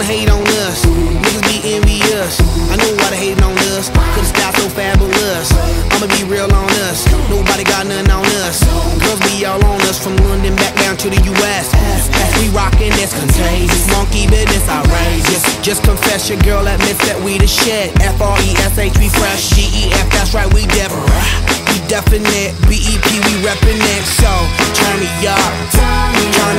wanna hate on us. Niggas be envious. I know why they hating on us. Cause the style so fabulous. I'ma be real on us. Nobody got nothing on us. Girls be all on us from London back down to the US. We rockin' this contagious. Monkey business outrageous. Just confess your girl admits that we the shit. F R E S H, we fresh. G E F, that's right, we dip. We definite. B E P, we reppin' it. So turn me up. Turn me up.